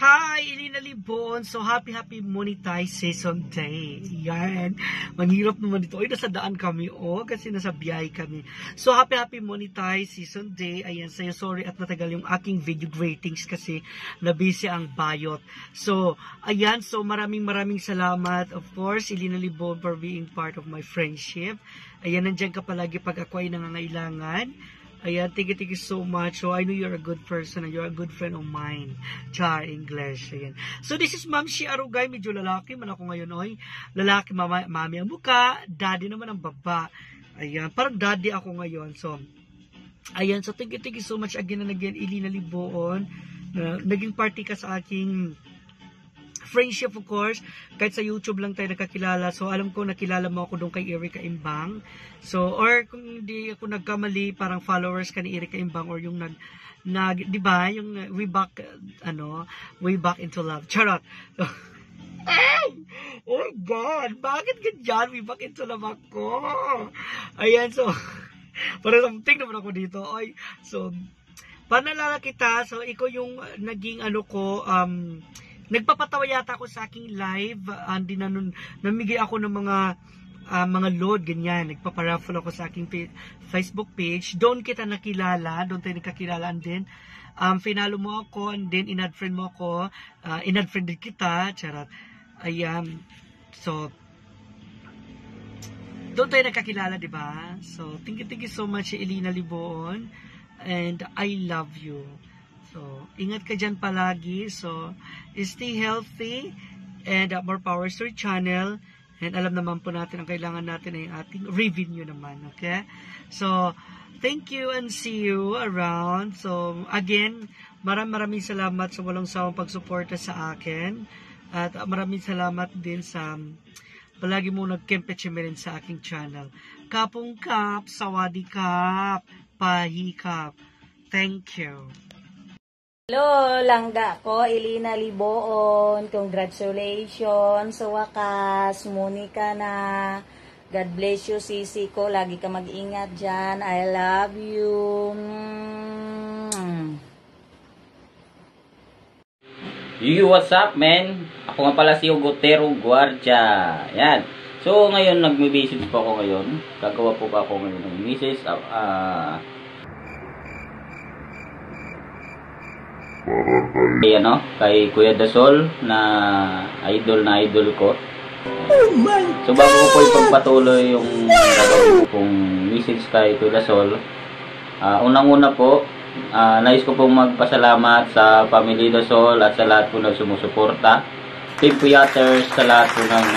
Hi, Elena Libon. So, happy, happy monetize season day. Yan. Manghirap naman dito. Ay, nasa daan kami, oh, kasi nasa biyahe kami. So, happy, happy monetize season day. Ayan, sa'yo, sorry at natagal yung aking video ratings kasi nabisi ang bayot. So, ayan, so maraming maraming salamat. Of course, Elena Libon for being part of my friendship. Ayan, nandiyan ka palagi pag ako ay nangangailangan. Ayan, thank you, thank you so much. So, I know you're a good person and you're a good friend of mine. Char, English. Ayan. So, this is Ma'am Shi Arugay. Medyo lalaki man ako ngayon, oy. Lalaki, mama, mami ang muka. Daddy naman ang baba. Ayan, parang daddy ako ngayon. So, ayan. So, thank you, thank you so much again and again, Ilina Liboon. Na, naging party ka sa aking friendship of course, kahit sa YouTube lang tayo nakakilala. So alam ko nakilala mo ako doon kay Erika Imbang. So or kung hindi ako nagkamali, parang followers ka ni Erika Imbang or yung nag nag 'di ba, yung we back ano, way back into love. Charot. Ay! Oh God! Bakit ganyan? We back into love ako. Ayan, so, para something naman ako dito. Ay, so, panalala kita. So, ikaw yung naging ano ko, um, nagpapatawa yata ako sa aking live. Hindi uh, na nun, namigay ako ng mga uh, mga load, ganyan. Nagpaparaffle ako sa aking Facebook page. Doon kita nakilala, doon tayo nagkakilala and then um, finalo mo ako and then inad friend mo ako. Uh, inad friend kita, charot. Ayan. So, doon tayo nakakilala, di ba? So, thank you, thank you so much, Elina Liboon. And I love you. So, ingat ka dyan palagi. So, stay healthy and uh, more power to your channel. And alam naman po natin ang kailangan natin ay ating revenue naman. Okay? So, thank you and see you around. So, again, maraming maraming salamat sa walang sawang pagsuporta sa akin. At maraming salamat din sa palagi mo nagkempechimerin sa aking channel. Kapong kap, sawadi kap, pahi kap. Thank you. Hello, langga ko, Elina Liboon. Congratulations sa wakas. Monica na. God bless you, sisi ko. Lagi ka mag-ingat dyan. I love you. Mm. What's up, man? Ako nga pala si Ogotero Guardia. Yan. So, ngayon, nag-message po ako ngayon. Gagawa po pa ako ngayon ng message. Uh, uh, kay ano, kay Kuya Dasol na idol na idol ko. So bago ko po ipagpatuloy yung gagawin ko pong message kay Kuya Dasol, uh, unang-una po, uh, nais ko pong magpasalamat sa Family Dasol at sa lahat po na sumusuporta. Team Puyaters sa lahat po ng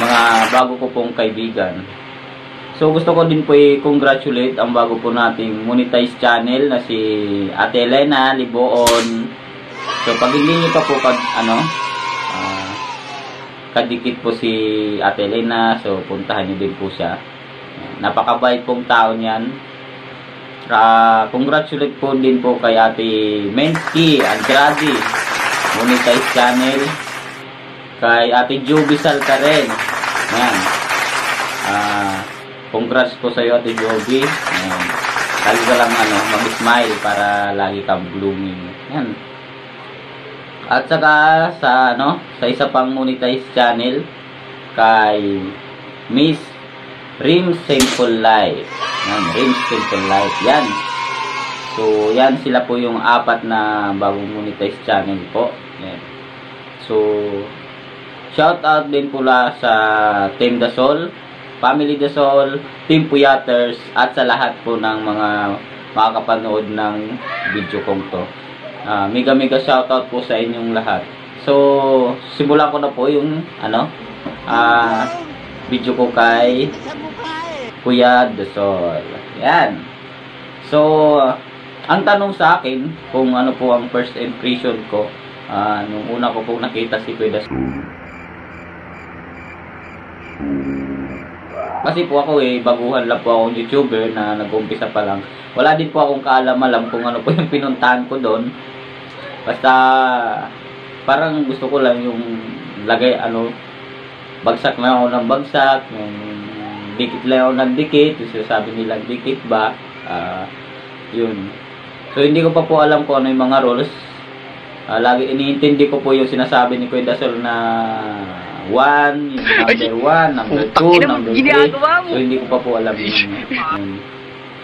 mga bago ko pong kaibigan. So gusto ko din po i-congratulate ang bago po nating monetized channel na si Ate Elena Liboon. So pag hindi niyo pa po pag ano uh, kadikit po si Ate Elena, so puntahan niyo din po siya. Napakabait pong tao niyan. Uh, congratulate po din po kay Ate Mensky Andrade monetized channel kay Ate Joby Salcaren. Yan. Ah uh, Congrats po sa iyo, Ate Joby. Ayan. Lagi ka lang ano, mag-smile para lagi kang blooming. Yan. At saka sa ano, sa isa pang monetized channel kay Miss Rim Simple Life. Yan, Rim Simple Life. Yan. So, yan sila po yung apat na bagong monetized channel po. Yan. So, shout out din pula sa Team Dasol Family Dasol, Team Puyaters, at sa lahat po ng mga makakapanood ng video kong to. Uh, mega mega shoutout po sa inyong lahat. So, simulan ko na po yung ano, uh, video ko kay Kuya Dasol. Yan. So, ang tanong sa akin kung ano po ang first impression ko, uh, Ah, nung una ko po nakita si Kuya Dasol. Kasi po ako eh, baguhan lang po akong YouTuber na nag-umpisa pa lang. Wala din po akong kaalam-alam kung ano po yung pinuntahan ko doon. Basta, parang gusto ko lang yung lagay, ano, bagsak na ako ng bagsak, yung dikit lang ako ng dikit, yung sinasabi nilang dikit ba, ah, yun. So, hindi ko pa po alam kung ano yung mga rules. Ah, lagi iniintindi ko po yung sinasabi ni Kuya Dasol na 1, yung number 1, number 2, number 3. So, hindi ko pa po alam yun. yun.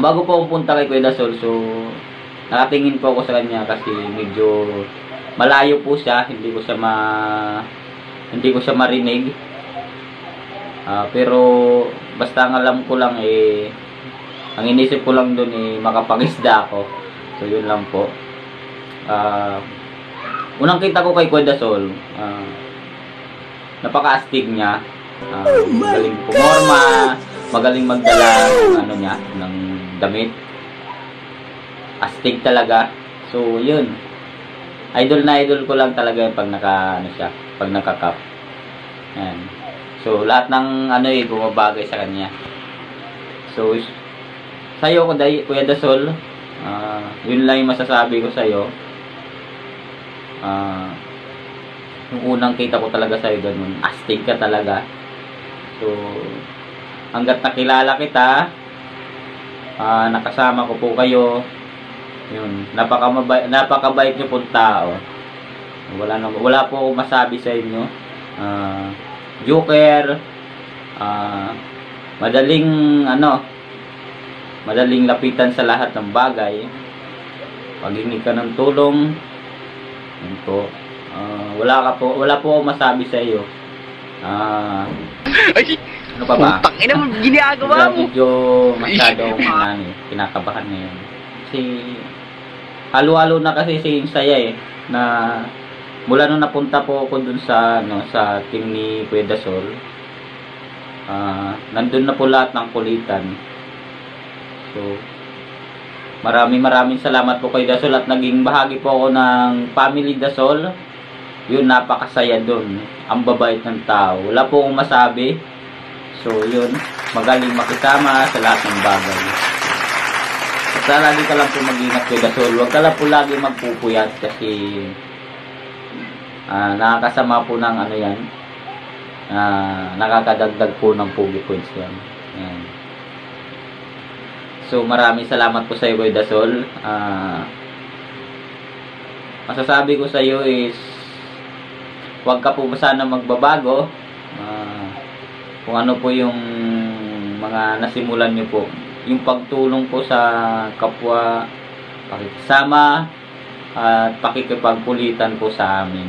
Bago po ako punta kay Kuya Dasol, so, nakatingin po ako sa kanya kasi medyo malayo po siya, hindi ko siya ma hindi ko siya marinig. Ah, pero basta ang alam ko lang eh ang inisip ko lang doon eh makapangisda ako. So yun lang po. Ah, unang kita ko kay Kuya Dasol, ah, napaka-astig niya. Ah, magaling pumorma, magaling magdala ng ano niya, ng damit. Astig talaga. So, yun. Idol na idol ko lang talaga yung pag naka, ano siya, pag naka-cup. Yan. So, lahat ng ano eh, bumabagay sa kanya. So, sa'yo Kuya Dasol, ah, yun lang yung masasabi ko sa'yo. Ah, yung unang kita ko talaga sa'yo ganun, astig ka talaga. So, hanggat nakilala kita, ah, nakasama ko po kayo, yun, napakamabait, napakabait niyo pong tao. Wala na, wala po akong masabi sa inyo. Ah, joker, ah, madaling ano, madaling lapitan sa lahat ng bagay. Paghingi ka ng tulong, yun po. Ah, wala ka po, wala po akong masabi sa iyo. Ah, ano pa ba? Putang ina mo, ginagawa mo. medyo masyadong ano, kinakabahan ngayon. Kasi halo-halo na kasi si saya eh na mula nung napunta po ako dun sa ano sa team ni Kuya Dasol. Ah, nandun na po lahat ng kulitan. So maraming maraming salamat po kay Dasol at naging bahagi po ako ng family Dasol. Yun, napakasaya dun. Ang babait ng tao. Wala po akong masabi. So, yun. Magaling makisama sa lahat ng bagay. Basta lagi ka lang po mag-ingat kay Gasol. Huwag ka lang po lagi magpupuyat kasi ah nakakasama po ng ano yan. Ah, nakakadagdag po ng pugi points yan. Yan. So maraming salamat po sa iyo Kuya Dasol. Ah masasabi ko sa iyo is huwag ka po sana magbabago. Ah, kung ano po yung mga nasimulan niyo po. Yung pagtulong po sa kapwa, pakikisama, at pakikipagpulitan po sa amin.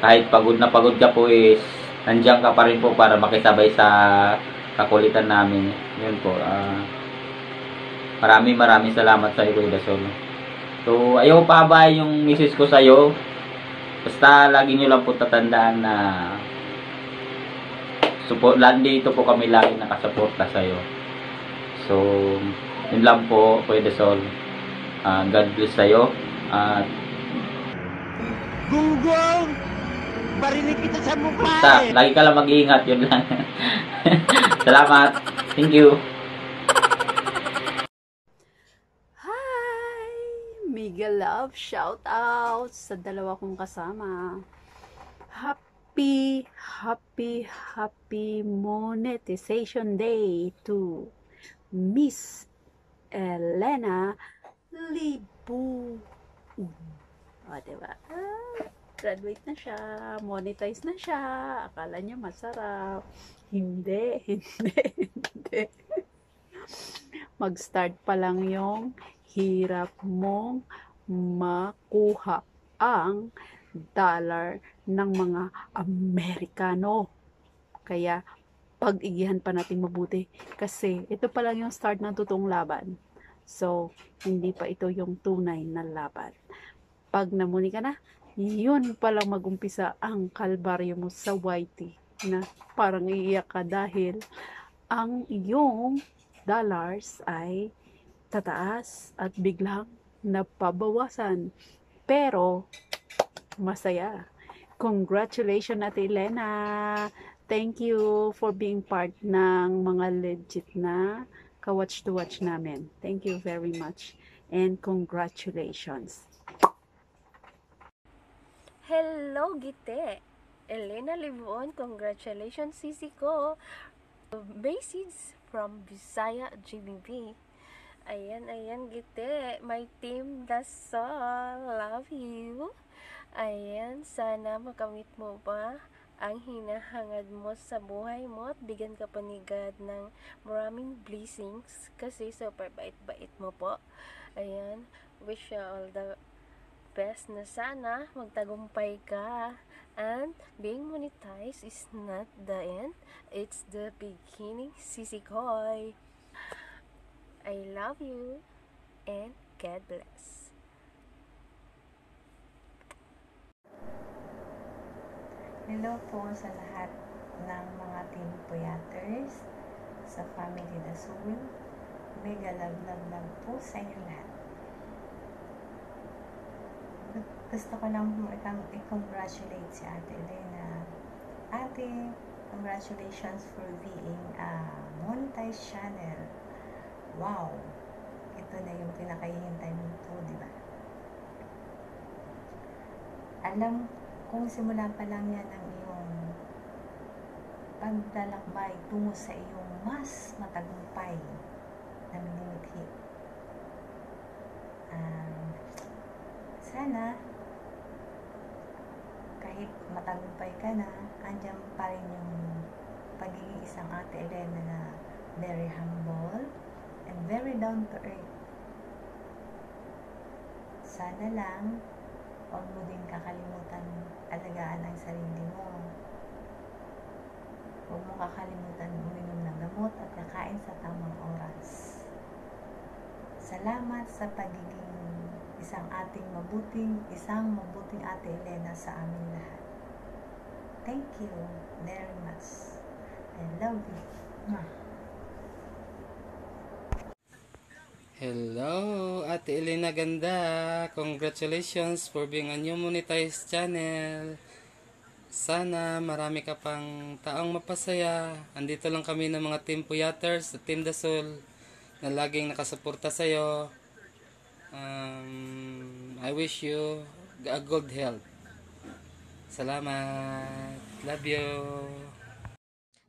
Kahit pagod na pagod ka po is, nandiyan ka pa rin po para makisabay sa kakulitan namin. Yun po. ah maraming maraming salamat sa iyo, Kuya Dasol. So, ayaw pa ba yung misis ko sa iyo? Basta lagi nyo lang po tatandaan na support, dito po kami lagi nakasuporta sa iyo. So, yun lang po, Kuya Dasol. Ah, God bless sa iyo. At Gunggong! Barinig kita sa mukha basta, eh! lagi ka lang mag-iingat, yun lang. Salamat. Thank you. Hi! Miguel Love, shout out sa dalawa kong kasama. Happy, happy, happy monetization day to Miss Elena Libu. O, diba? Ah, graduate na siya, monetize na siya, akala niya masarap. Hindi, hindi, hindi. Mag-start pa lang yung hirap mong makuha ang dollar ng mga Amerikano. Kaya, pag-igihan pa natin mabuti. Kasi, ito pa lang yung start ng totoong laban. So, hindi pa ito yung tunay na laban. Pag namuni ka na, yun palang magumpisa ang kalbaryo mo sa YT na parang iiyak ka dahil ang iyong dollars ay tataas at biglang napabawasan. Pero, masaya. Congratulations, Ate Elena! Thank you for being part ng mga legit na ka-watch to watch namin. Thank you very much and congratulations. Hello, Gite! Elena Livon, congratulations, sisi ko! Message from Bisaya GBB. Ayan, ayan, Gite. My team Dasal. Love you. Ayan, sana makamit mo pa ang hinahangad mo sa buhay mo at bigyan ka panigad ng maraming blessings kasi super bait-bait mo po. Ayan, wish you all the best na sana magtagumpay ka. And being monetized is not the end, it's the beginning, Sisi Koy. I love you and God bless. Hello po sa lahat ng mga team Puyaters, sa Family Dasul. Mega love, love, love po sa inyo lahat. Gusto ko lang po i-congratulate si Ate Elena. Ate, congratulations for being a monetized channel. Wow! Ito na yung pinakahihintay po, di ba? Alam kung simula pa lang yan ang iyong paglalakbay tungo sa iyong mas matagumpay na minimithi. Um, sana kahit matagumpay ka na, andyan pa rin yung pagiging isang ate Elena na very humble very down to earth. Sana lang huwag mo din kakalimutan alagaan ang sarili mo. Huwag mo kakalimutan uminom ng gamot at kakain sa tamang oras. Salamat sa pagiging isang ating mabuting, isang mabuting ate Elena sa aming lahat. Thank you very much. I love you. Hello, Ate Elena Ganda. Congratulations for being a new monetized channel. Sana marami ka pang taong mapasaya. Andito lang kami ng mga Team Puyaters at Team Dasol na laging nakasuporta sa'yo. Um, I wish you a good health. Salamat. Love you.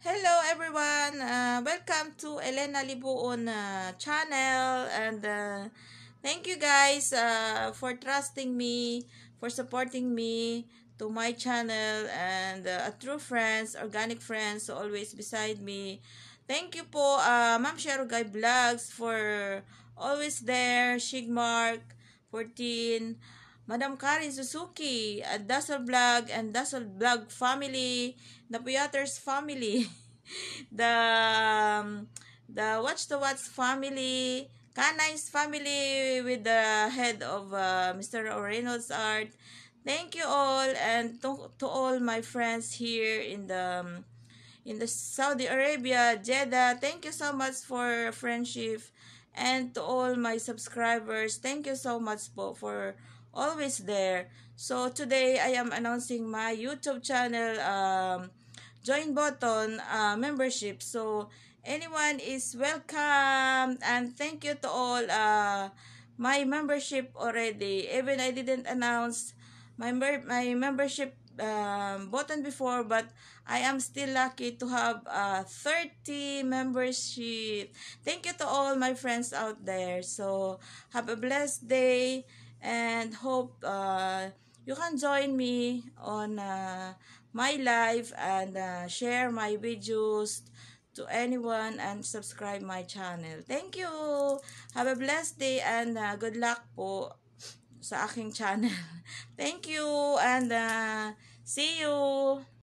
Hello everyone, uh, welcome to Elena Libuon uh, channel. And uh, thank you guys uh, for trusting me, for supporting me to my channel. And uh, a true friends, organic friends always beside me. Thank you po uh, Ma'am Sherogay Vlogs for always there, Shigmark 14, Madam Karin Suzuki, at Dazzle Vlog and Dazzle Vlog family, the Puyaters family, the um, the Watch the Watch family, Kanai's family with the head of uh, Mr. Reynolds Art. Thank you all and to, to all my friends here in the um, in the Saudi Arabia, Jeddah. Thank you so much for friendship and to all my subscribers. Thank you so much for always there. So today I am announcing my YouTube channel um, join button uh, membership. So anyone is welcome and thank you to all uh, my membership already. Even I didn't announce my my membership um, button before but I am still lucky to have uh, 30 membership. Thank you to all my friends out there. So have a blessed day and hope uh, you can join me on uh, my live and uh, share my videos to anyone and subscribe my channel. Thank you! Have a blessed day and uh, good luck po sa aking channel. Thank you and uh, see you!